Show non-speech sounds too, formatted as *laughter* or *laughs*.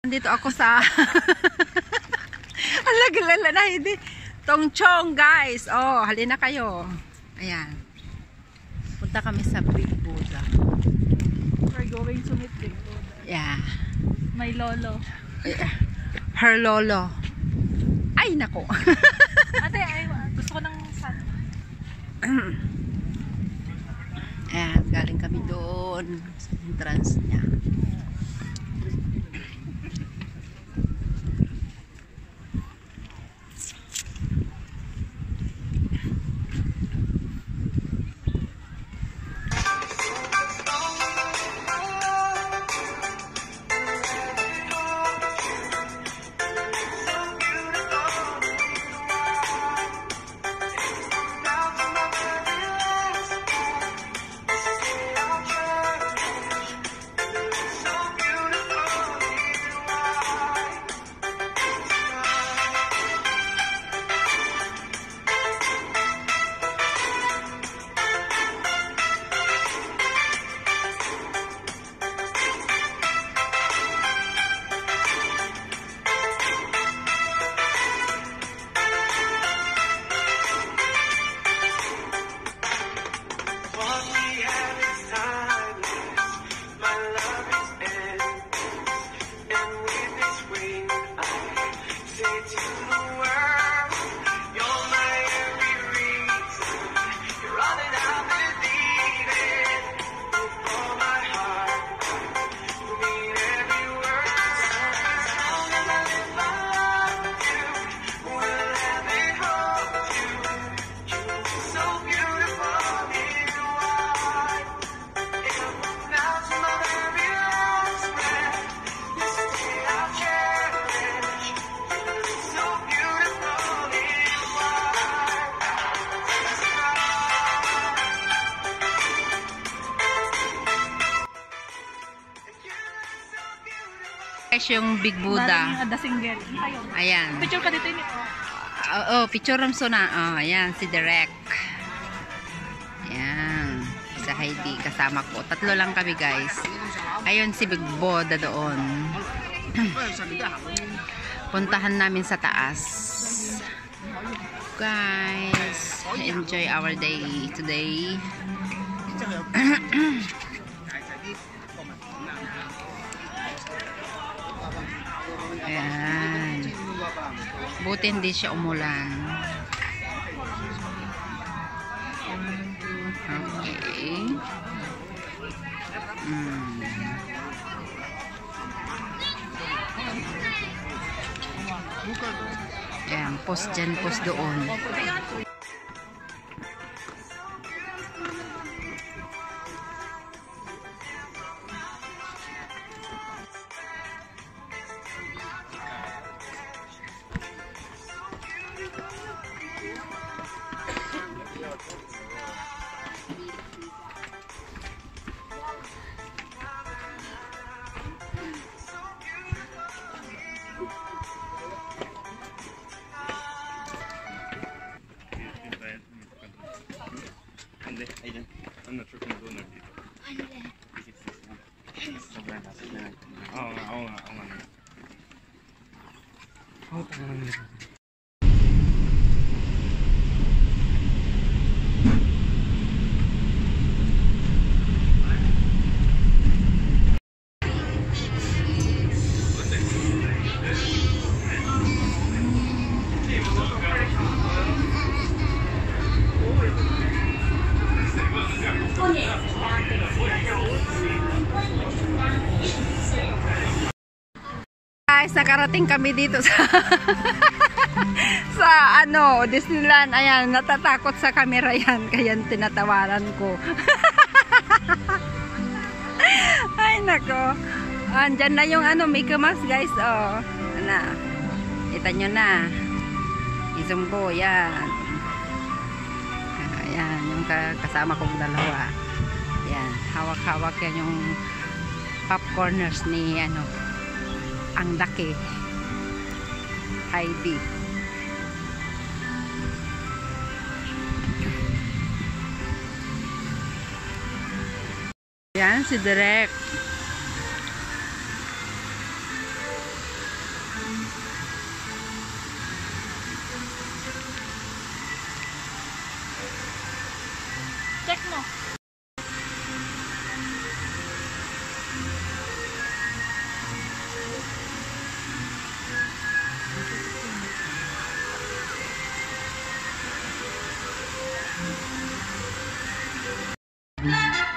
Nandito ako sa *laughs* Ang lagalala na hindi. Tongchong guys. Oh, halina kayo. Ayan. Punta kami sa Big Buddha. We're going to meet Big Buddha. Yeah. My lolo. Her lolo. Ay, nako. *laughs* Ate, ay, gusto ko ng sun. Ayan, galing kami doon sa entrance niya. Yung Big Buddha. uh, the single. Ayan. Picture ka dito ni Oh, oh picture mo na. Oh, ayan, si Direk. Ayan. Sa Heidi, kasama ko. Tatlo lang kami, guys. Ayun, si Big Buddha doon. *clears throat* Puntahan namin sa taas. Guys, enjoy our day today. *clears throat* Buti hindi siya umulan. Okay. Mm. Ayan, post dyan, post doon. Sobrang nasa na. Oo nga, oo nga, Guys, nakarating kami dito sa *laughs* sa ano, Disneyland. Ayan, natatakot sa camera yan. Kaya tinatawaran ko. *laughs* Ay, nako. Andyan na yung ano, Mickey Mouse, guys. Oh, ano. Kita nyo na. Ko, yan. Ayan, yung ka- kasama kong dalawa. Yan, hawak-hawak yan yung popcorners ni, ano, ang laki. Heidi. Yan, si Direk. Música